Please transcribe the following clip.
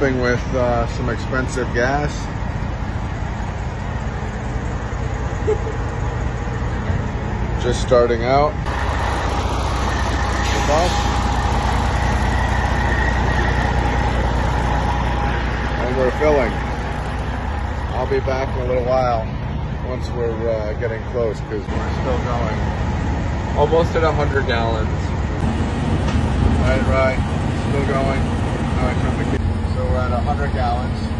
helping with uh, some expensive gas. Just starting out. And we're filling. I'll be back in a little while once we're uh, getting close because we're still going. Almost at 100 gallons. Right, right. Still going. All right, come 100 gallons.